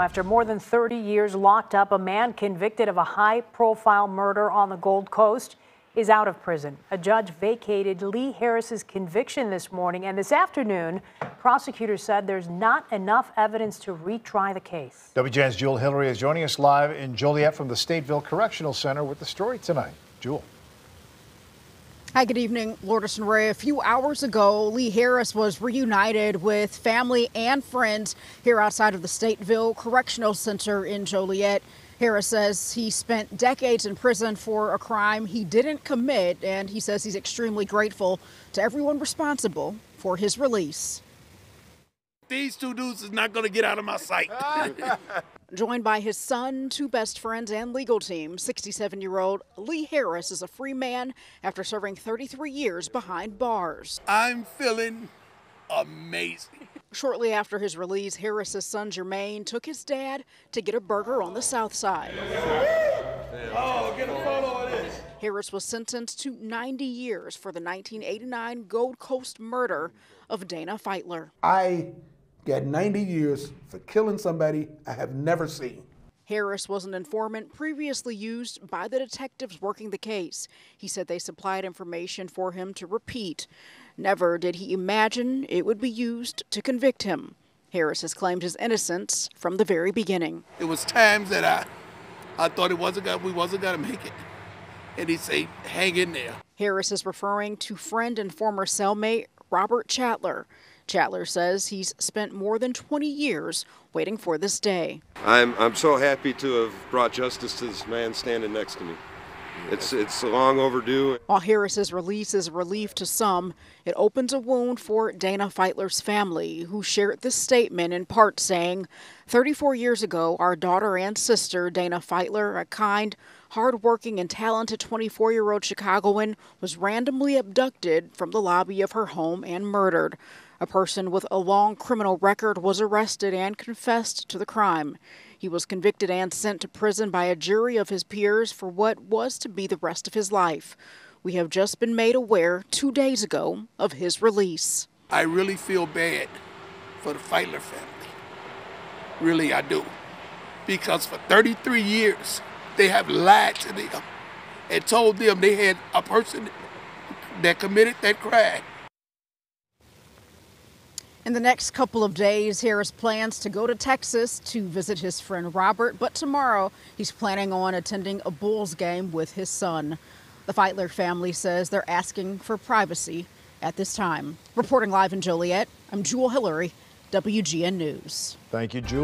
After more than 30 years locked up, a man convicted of a high profile murder on the Gold Coast is out of prison. A judge vacated Lee Harris's conviction this morning, and this afternoon, prosecutors said there's not enough evidence to retry the case. WGN's Jewel Hillery is joining us live in Joliet from the Stateville Correctional Center with the story tonight. Jewel. Hi, good evening, Lourdes and Ray. A few hours ago, Lee Harris was reunited with family and friends here outside of the Stateville Correctional Center in Joliet. Harris says he spent decades in prison for a crime he didn't commit, and he says he's extremely grateful to everyone responsible for his release. These two dudes is not going to get out of my sight. Joined by his son, two best friends, and legal team, 67 year old Lee Harris is a free man after serving 33 years behind bars. I'm feeling amazing. Shortly after his release, Harris's son Jermaine took his dad to get a burger on the south side. Oh, get a photo of this. Harris was sentenced to 90 years for the 1989 Gold Coast murder of Dana Feitler. I got 90 years for killing somebody I have never seen. Harris was an informant previously used by the detectives working the case. He said they supplied information for him to repeat. Never did he imagine it would be used to convict him. Harris has claimed his innocence from the very beginning. It was times that I, I thought it wasn't gonna, we wasn't gonna make it, and he said, "Hang in there." Harris is referring to friend and former cellmate Robert Chatler. Chatler says he's spent more than 20 years waiting for this day. I'm, I'm so happy to have brought justice to this man standing next to me. It's, it's long overdue. While Harris's release is a relief to some, it opens a wound for Dana Feitler's family, who shared this statement in part saying, 34 years ago, our daughter and sister, Dana Feitler, a kind, hardworking, and talented 24 year old Chicagoan, was randomly abducted from the lobby of her home and murdered. A person with a long criminal record was arrested and confessed to the crime. He was convicted and sent to prison by a jury of his peers for what was to be the rest of his life. We have just been made aware two days ago of his release. I really feel bad for the Feitler family. Really, I do. Because for 33 years, they have lied to them and told them they had a person that committed that crime. In the next couple of days, Harris plans to go to Texas to visit his friend Robert, but tomorrow he's planning on attending a Bulls game with his son. The Feitler family says they're asking for privacy at this time. Reporting live in Joliet, I'm Jewel Hillery, WGN News. Thank you, Jewel.